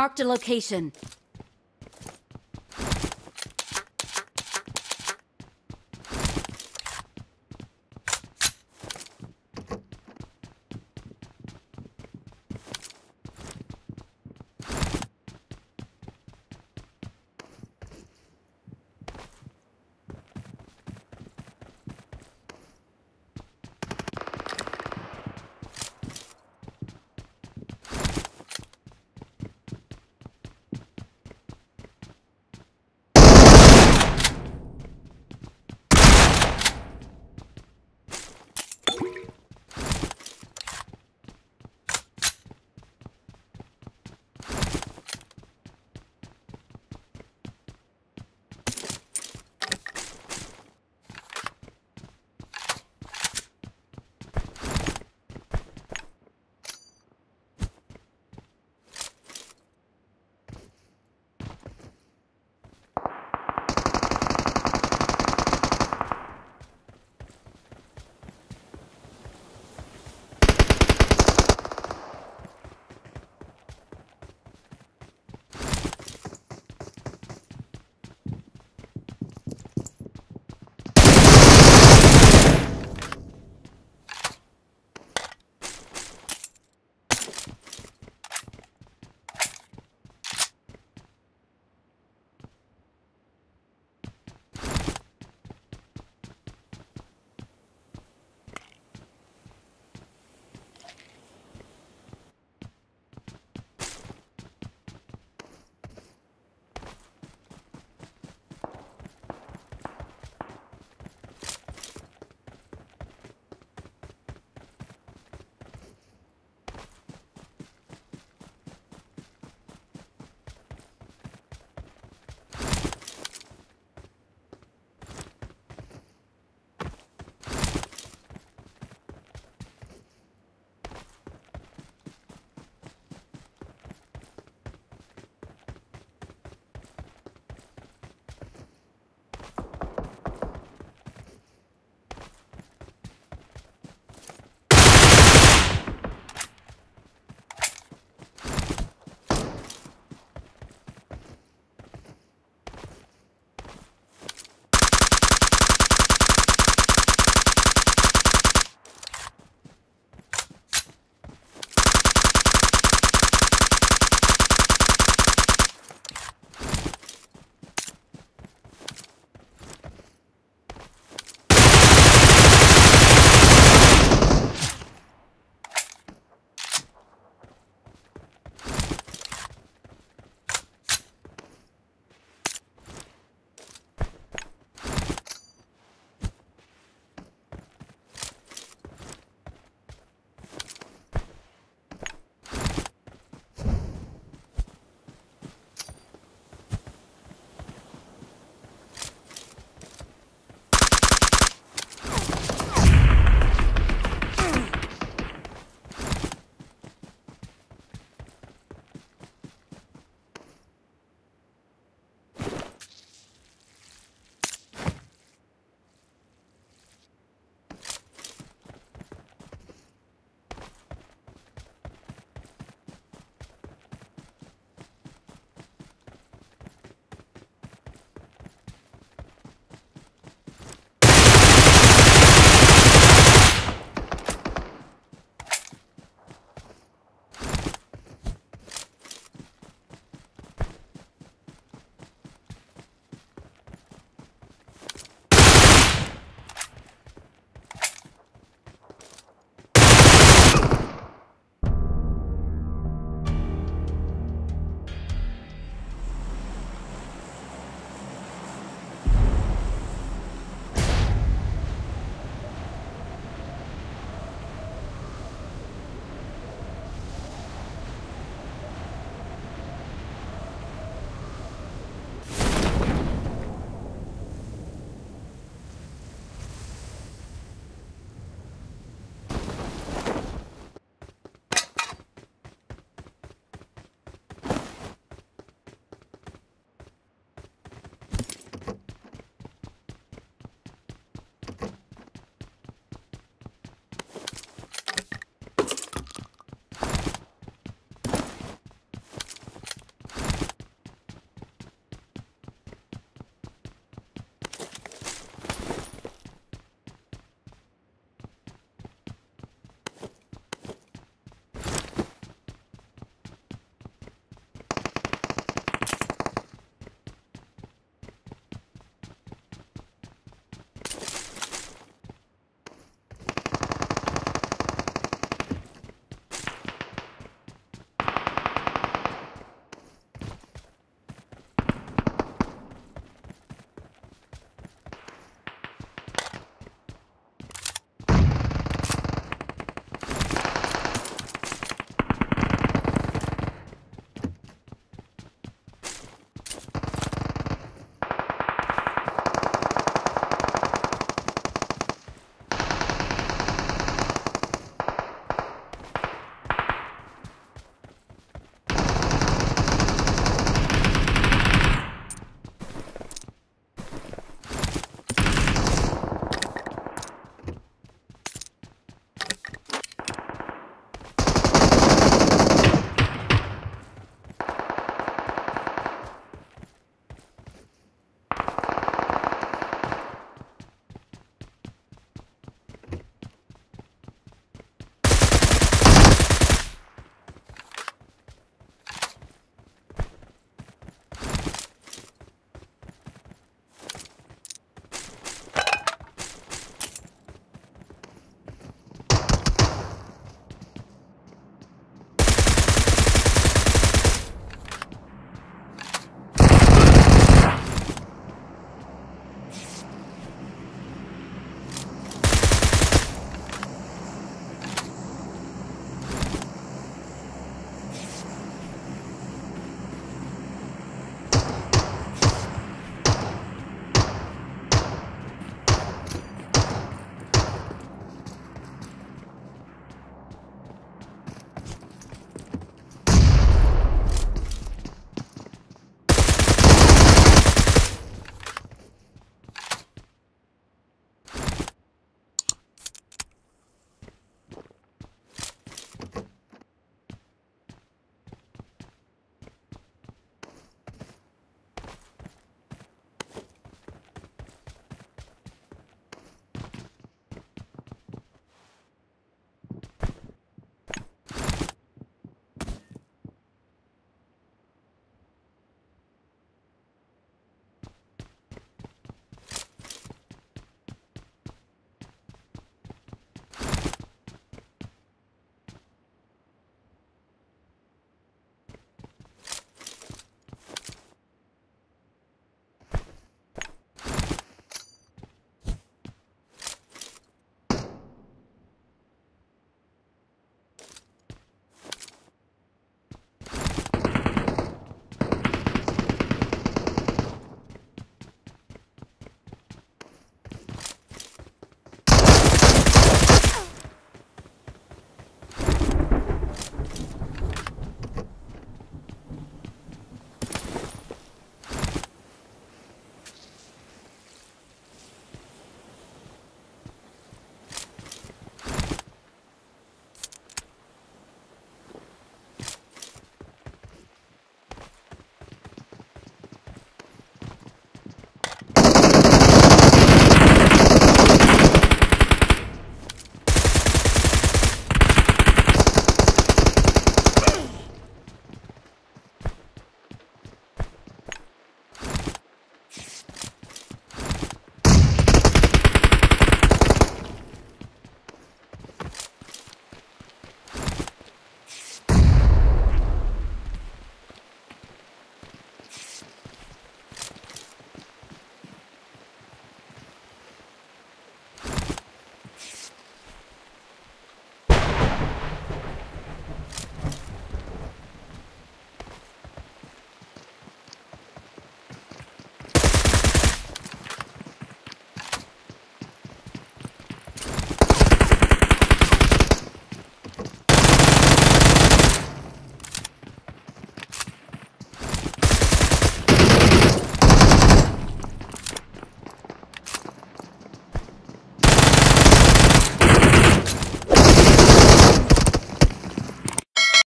Marked a location.